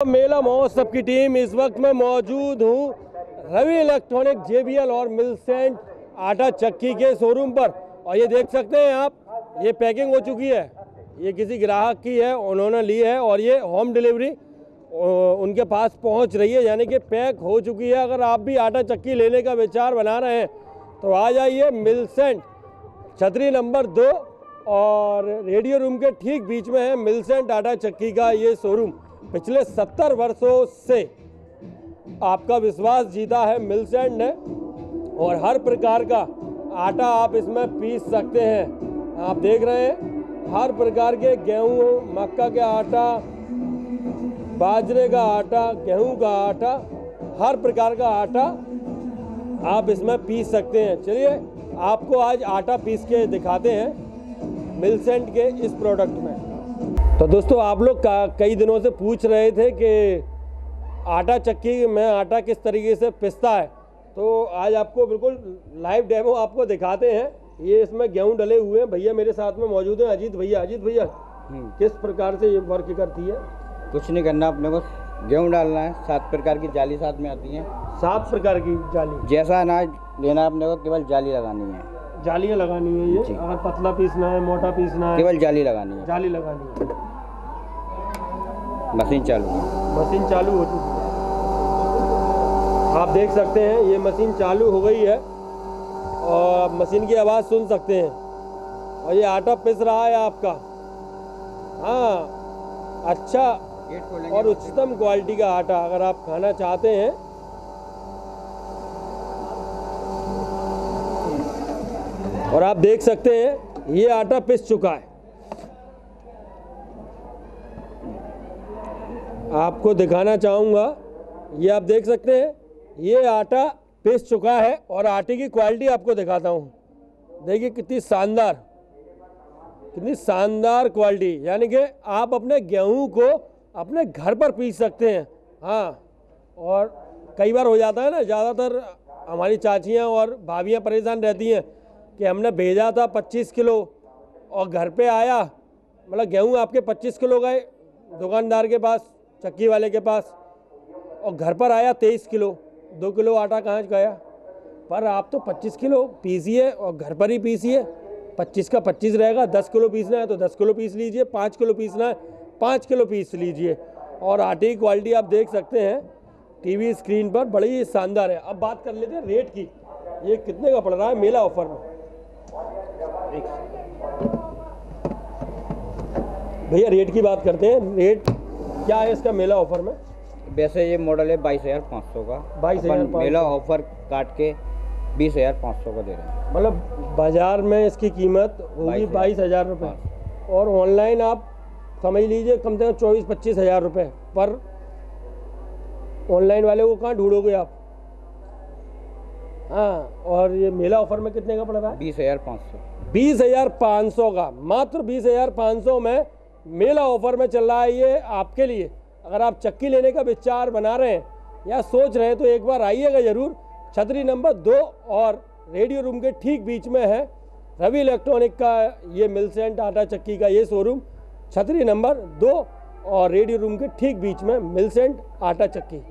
मेला महोत्सव की टीम इस वक्त मैं मौजूद हूँ। रवि इलेक्ट्रॉनिक जेबीएल और मिलसेंट आटा चक्की के शोरूम पर। और ये देख सकते हैं आप, ये पैकिंग हो चुकी है। ये किसी ग्राहक की है, उन्होंने ली है और ये होम डिलीवरी उनके पास पहुँच रही है, यानी कि पैक हो चुकी है। अगर आप भी आटा चक्की लेने का विचार बना रहे हैं तो आ जाइए मिलसेंट, छतरी नंबर दो, और रेडियो रूम के ठीक बीच में है मिलसेंट आटा चक्की का ये शोरूम पिछले सत्तर वर्षों से आपका विश्वास जीता है मिलसेंट ने, और हर प्रकार का आटा आप इसमें पीस सकते हैं। आप देख रहे हैं, हर प्रकार के गेहूँ, मक्का के आटा, बाजरे का आटा, गेहूँ का आटा, हर प्रकार का आटा आप इसमें पीस सकते हैं। चलिए, आपको आज आटा पीस के दिखाते हैं मिलसेंट के इस प्रोडक्ट में। तो दोस्तों आप लोग कई दिनों से पूछ रहे थे कि आटा चक्की में आटा किस तरीके से पिसता है। तो आज आपको बिल्कुल लाइव डेमो आपको दिखाते हैं। ये इसमें गेहूँ डले हुए हैं। भैया मेरे साथ में मौजूद हैं। अजीत भैया अजीत भैया हम्म, किस प्रकार से ये वर्क करती है? कुछ नहीं करना अपने को गेहूँ डालना है। सात प्रकार की जाली साथ में आती है। सात प्रकार की जाली। जैसा अनाज लेना है अपने को केवल जाली लगानी है। जालियाँ लगानी है ये। अगर पतला पीसना है मोटा पीसना है केवल जाली लगानी है। जाली लगानी है। मशीन चालू मशीन चालू हो चुकी है। आप देख सकते हैं ये मशीन चालू हो गई है। और मशीन की आवाज़ सुन सकते हैं। और ये आटा पिस रहा है आपका। हाँ अच्छा और उच्चतम क्वालिटी का आटा अगर आप खाना चाहते हैं और आप देख सकते हैं, ये आटा पिस चुका है। आपको दिखाना चाहूँगा, ये आप देख सकते हैं, ये आटा पिस चुका है और आटे की क्वालिटी आपको दिखाता हूँ। देखिए कितनी शानदार कितनी शानदार क्वालिटी, यानी कि आप अपने गेहूँ को अपने घर पर पीस सकते हैं। हाँ और कई बार हो जाता है ना, ज़्यादातर हमारी चाचियाँ और भाभियाँ परेशान रहती हैं कि हमने भेजा था 25 किलो और घर पे आया मतलब गेहूँ आपके 25 किलो गए, दुकानदार के पास, चक्की वाले के पास, और घर पर आया 23 किलो, दो किलो आटा कहाँ गया पर आप तो 25 किलो पीसिए और घर पर ही पीसिए 25 का 25 रहेगा 10 किलो पीसना है तो 10 किलो पीस लीजिए 5 किलो पीसना है 5 किलो पीस लीजिए। और आटे की क्वालिटी आप देख सकते हैं, टीवी स्क्रीन पर बड़ी शानदार है। अब बात कर लेते हैं रेट की, ये कितने का पड़ रहा है मेला ऑफ़र में? भैया रेट की बात करते हैं। रेट क्या है इसका मेला ऑफ़र में? वैसे ये मॉडल है बाईस हज़ार पाँच सौ का। 22,500 अपन मेला ऑफ़र काट के बीस हज़ार पाँच सौ का दे रहे हैं। मतलब बाज़ार में इसकी कीमत होगी बाईस हज़ार रुपये और ऑनलाइन आप समझ लीजिए कम से कम चौबीस पच्चीस हज़ार रुपये पर ऑनलाइन वाले को कहाँ ढूंढोगे आप? हाँ और ये मेला ऑफ़र में कितने का पड़ रहा है? बीस हज़ार पाँच सौ। बीस हज़ार पाँच सौ का। मात्र बीस हज़ार पाँच सौ में मेला ऑफ़र में चल रहा है ये आपके लिए। अगर आप चक्की लेने का विचार बना रहे हैं या सोच रहे हैं तो एक बार आइएगा ज़रूर। छतरी नंबर दो और रेडियो रूम के ठीक बीच में है। रवि इलेक्ट्रॉनिक का ये मिलसेंट आटा चक्की का ये शोरूम। छतरी नंबर दो और रेडियो रूम के ठीक बीच में मिलसेंट आटा चक्की।